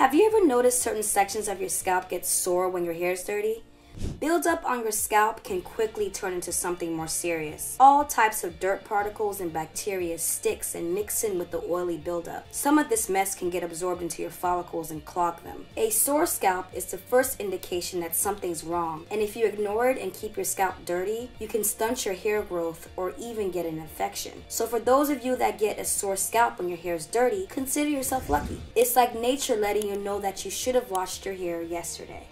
Have you ever noticed certain sections of your scalp get sore when your hair is dirty? Buildup on your scalp can quickly turn into something more serious. All types of dirt particles and bacteria sticks and mix in with the oily buildup. Some of this mess can get absorbed into your follicles and clog them. A sore scalp is the first indication that something's wrong, and if you ignore it and keep your scalp dirty, you can stunt your hair growth or even get an infection. So for those of you that get a sore scalp when your hair is dirty, consider yourself lucky. It's like nature letting you know that you should have washed your hair yesterday.